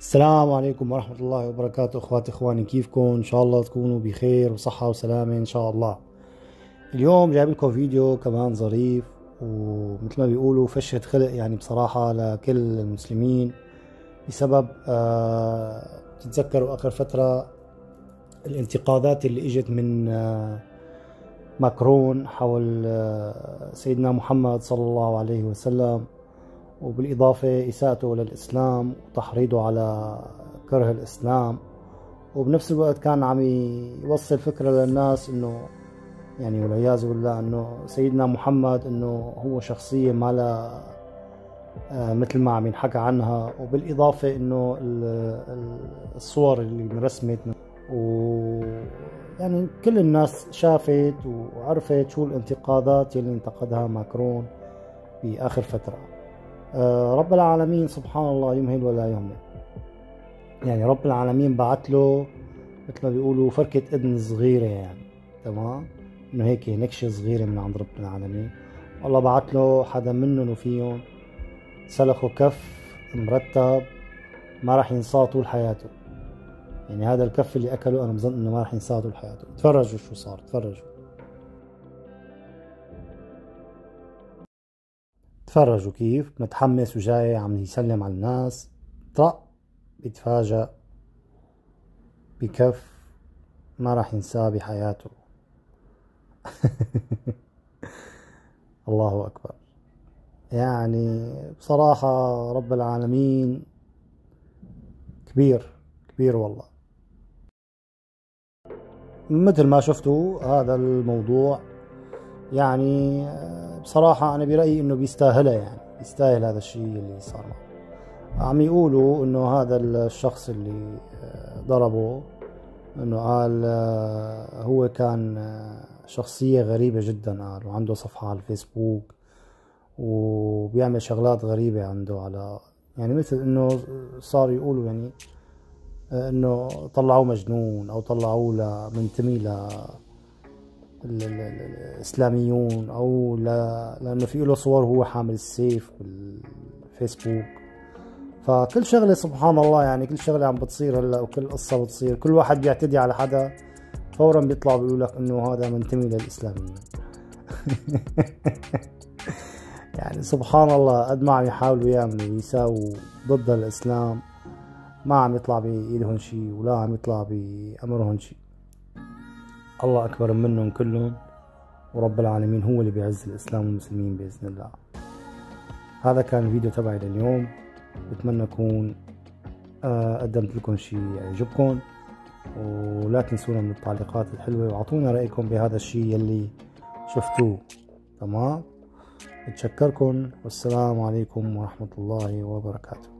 السلام عليكم ورحمة الله وبركاته. أخواتي إخواني كيفكم؟ إن شاء الله تكونوا بخير وصحة وسلامة إن شاء الله. اليوم جايب لكم فيديو كمان ظريف ومثل ما بيقولوا فشة خلق يعني بصراحة لكل المسلمين بسبب آه تتذكروا آخر فترة الانتقادات اللي إجت من آه ماكرون حول آه سيدنا محمد صلى الله عليه وسلم. وبالإضافة إساءته للإسلام وتحريضه على كره الإسلام. وبنفس الوقت كان عم يوصل فكرة للناس إنه يعني والعياذ بالله إنه سيدنا محمد إنه هو شخصية ما لا آه، مثل ما عم ينحكى عنها. وبالإضافة إنه الصور اللي انرسمت. و يعني كل الناس شافت وعرفت شو الانتقادات اللي انتقدها ماكرون بآخر فترة. رب العالمين سبحان الله يمهل ولا يهمل يعني رب العالمين بعت له مثل ما بيقولوا فركة إذن صغيرة يعني تمام؟ إنه هيك نكشة صغيرة من عند رب العالمين. والله بعت له حدا منهم وفيهم سلخوا كف مرتب ما راح ينساه طول حياته. يعني هذا الكف اللي أكله أنا بظن إنه ما راح ينساه طول حياته. تفرجوا شو صار تفرجوا. تفرجوا كيف؟ متحمس وجاي عم يسلم على الناس. طق بيتفاجأ. بكف. ما راح ينساه بحياته. الله أكبر. يعني بصراحة رب العالمين كبير كبير والله. مثل ما شفتوا هذا الموضوع يعني بصراحة أنا برأيي إنه بيستاهلها يعني بيستاهل هذا الشيء اللي صار. معه عم يقولوا إنه هذا الشخص اللي آه، ضربه إنه قال آه، هو كان آه، شخصية غريبة جدا قال وعنده صفحة على الفيسبوك وبيعمل شغلات غريبة عنده على يعني مثل إنه صار يقولوا يعني إنه طلعوه مجنون أو طلعوه منتمي ل الإسلاميون أو لا لأنه في له صور هو حامل السيف بالفيسبوك فكل شغلة سبحان الله يعني كل شغلة عم بتصير هلأ وكل قصة بتصير. كل واحد بيعتدي على حدا فورا بيطلع بيقول لك إنه هذا منتمي للإسلاميين. يعني سبحان الله قد ما عم يحاولوا يعملوا يساووا ضد الإسلام ما عم يطلع بإيدهم شيء ولا عم يطلع بأمرهم شيء الله أكبر منهم كلهم ورب العالمين هو اللي بيعز الإسلام والمسلمين بإذن الله. هذا كان الفيديو تبعي لليوم. بتمنى أكون آه، قدمت لكم شيء يعجبكم. ولا تنسونا من التعليقات الحلوة واعطونا رأيكم بهذا الشيء يلي شفتوه. تمام؟ بتشكركم والسلام عليكم ورحمة الله وبركاته.